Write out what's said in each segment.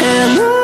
hello.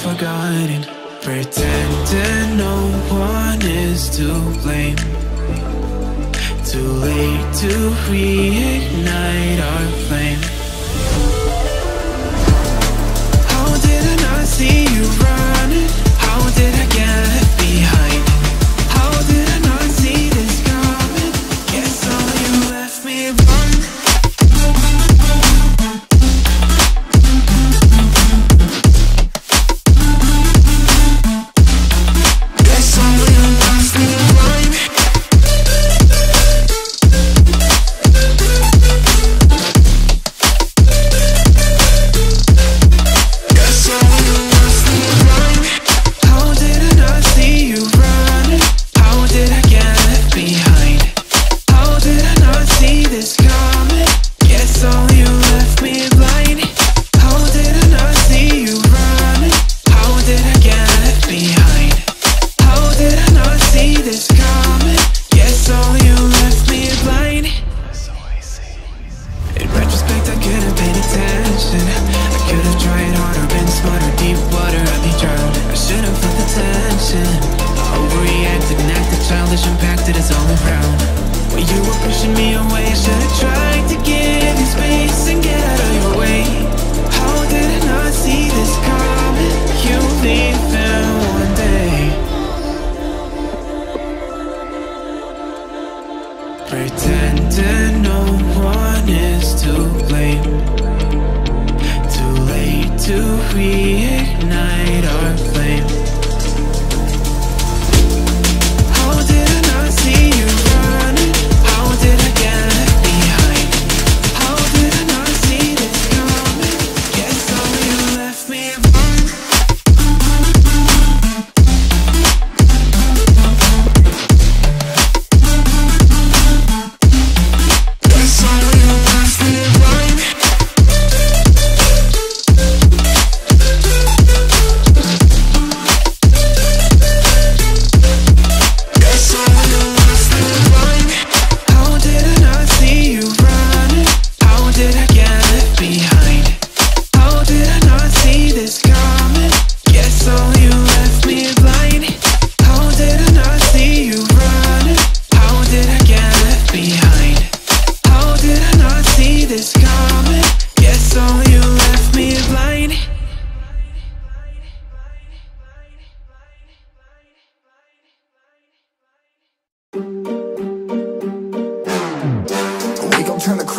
forgotten Pretending no one is to blame Too late to reignite our flame How didn't see you right?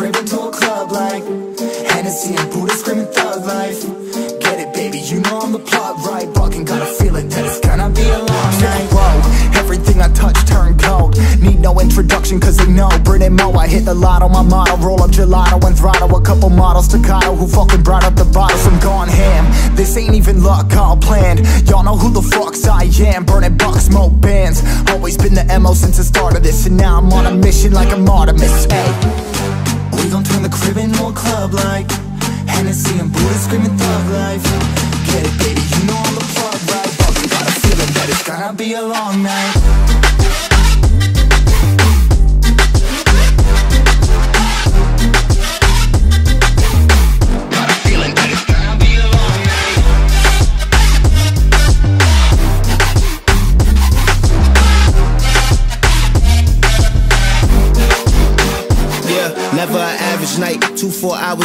Crib into a club like Hennessy and Buddha screaming thug life. Get it baby, you know I'm the plug right? Fucking got a feeling that it's gonna be a long night. Whoa, everything I touch turn cold. Need no introduction cause they know. Brit and Mo, I hit the lotto, my motto. Roll up gelato and throttle. A couple models to Staccato who fucking brought up the bottles I'm gone ham, this ain't even luck, all planned. Y'all know who the fucks I am. Burning bucks, smoke bands. Always been the MO since the start of this. And now I'm on a mission like I'm Artemis, hey we gon' turn the crib into a club like Hennessy and Buddha screaming thug life Get it, baby, you know I'm the plug, right? Fucking got a feeling that it's gonna be a long night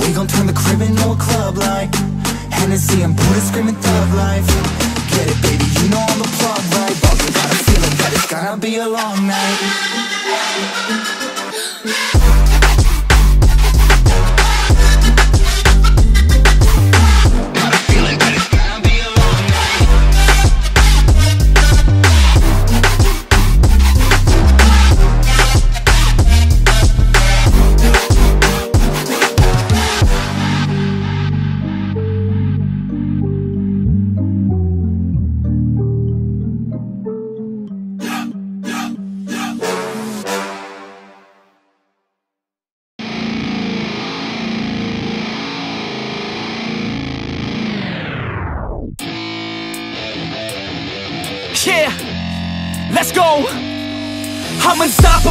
We gon' turn the crib into a club like Hennessy and Buddha screaming thug life Get it, baby, you know I'm the plug, right? Fucking got a feeling that it's gonna be a long night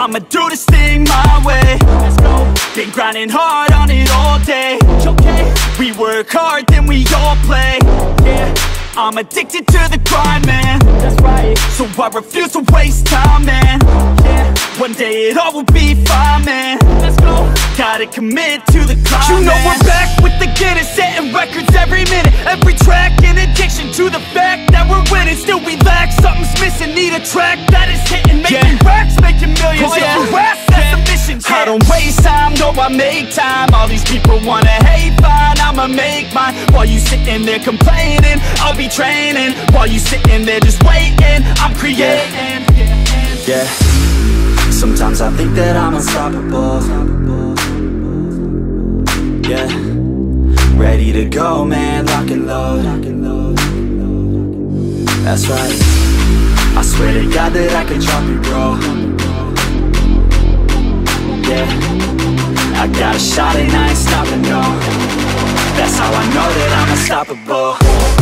I'ma do this thing my way. Let's go. Been grinding hard on it all day. Okay. We work hard, then we all play. Yeah. I'm addicted to the grind, man. That's right. So I refuse to waste time, man. Yeah. One day it all will be fine, man. Let's go. Gotta commit to the climb. You know we're back with the Guinness, setting records every minute, every track. We're winning, still we lack something's missing. Need a track that is hitting, making racks, making millions. Oh, yeah. You ask, that's the mission. I don't waste time, no, I make time. All these people wanna hate, fine, I'ma make mine. While you sitting there complaining, I'll be training. While you sitting there just waiting, I'm creating. Yeah, sometimes I think that I'm unstoppable Yeah, ready to go, man, lock and load That's right, I swear to God that I can drop you, bro. Yeah, I got a shot and I ain't stopping, no. That's how I know that I'm unstoppable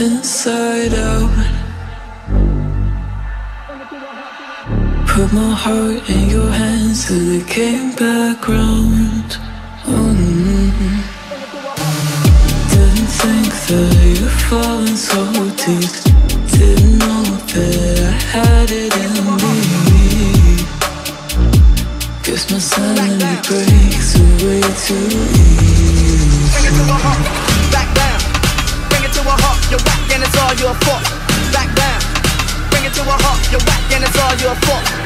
inside out. Put my heart in your hands till it came back round. Mm. Didn't think that you'd fallen so deep. Didn't know that I had it in me. Guess my sanity breaks away too easy. All your fault. Back down. Bring it to a halt, you're whack and it's all your fault.